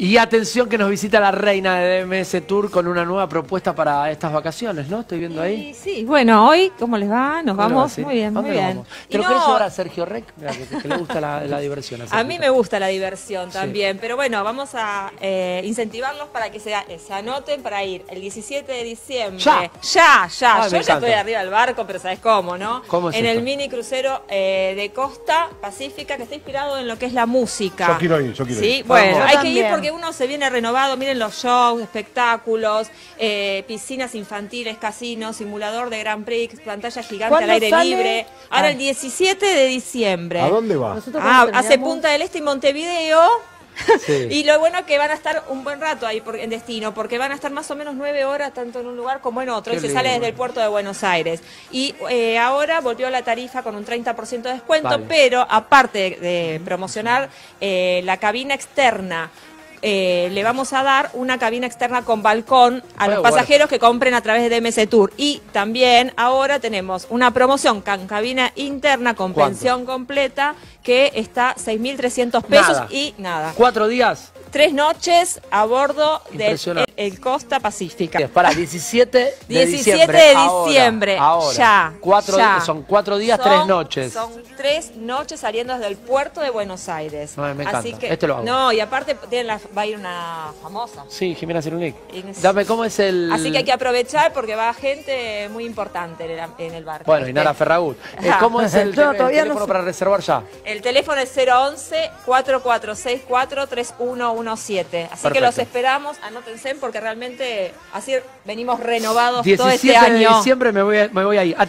Y atención que nos visita la reina de DMS Tour con una nueva propuesta para estas vacaciones, ¿no? Estoy viendo ahí. Sí, sí. Bueno, hoy, ¿cómo les va? Nos ¿Cómo le va, vamos sí? muy bien, ¿A muy bien. vamos? ¿Te lo no, querés llevar a Sergio Rec? Que, que le gusta la, la diversión. a mí me gusta la diversión también, pero bueno, vamos a eh, incentivarlos para que se, se anoten para ir el 17 de diciembre. ¡Ya! Ya, ya. Ay, Yo ya estoy arriba del barco, pero ¿sabes cómo, no? ¿Cómo es en esto? el mini crucero eh, de costa pacífica que está inspirado en lo que es la música. Yo quiero ir, yo quiero Sí, ir. bueno, Vamos. hay que ir también. Porque uno se viene renovado. Miren los shows, espectáculos, eh, piscinas infantiles, casinos, simulador de Grand Prix, pantalla gigante al ¿Cuándo aire sale? libre. Ahora Ah. el 17 de diciembre. ¿A dónde va? Ah, hace Punta del Este y Montevideo. Sí. Y lo bueno es que van a estar un buen rato ahí por- en destino, porque van a estar más o menos nueve horas tanto en un lugar como en otro, Qué y se lindo. sale desde el puerto de Buenos Aires. Y eh, ahora volvió la tarifa con un 30% de descuento, Vale. pero aparte de promocionar eh, la cabina externa, eh, le vamos a dar una cabina externa con balcón a Bueno, los bueno. pasajeros que compren a través de DMS Tour. Y también ahora tenemos una promoción con cabina interna con ¿Cuánto? pensión completa que está 6.300 pesos Nada. y nada. ¿Cuatro días? Tres noches a bordo del el, Costa Pacífica. Para 17 de 17 diciembre. de diciembre, Ahora. ya, Cuatro, ya. Son cuatro días, Son- tres noches. Son tres noches saliendo desde el puerto de Buenos Aires. Ay, me Así encanta. que, Este lo hago. No, y aparte tiene la- va a ir una famosa. Sí, Jimena Cirulic. Inés. Dame, ¿cómo es el...? Así que hay que aprovechar porque va gente muy importante en el, en el barco. Bueno, y Nara Ferragut. Eh. ¿Cómo es el, No, el todavía no teléfono sé. para reservar ya? El teléfono es 011-4464-3117. Así que los esperamos, anótense porque realmente así venimos renovados todo 17 este de año. diciembre me voy, a- me voy ahí. Atención.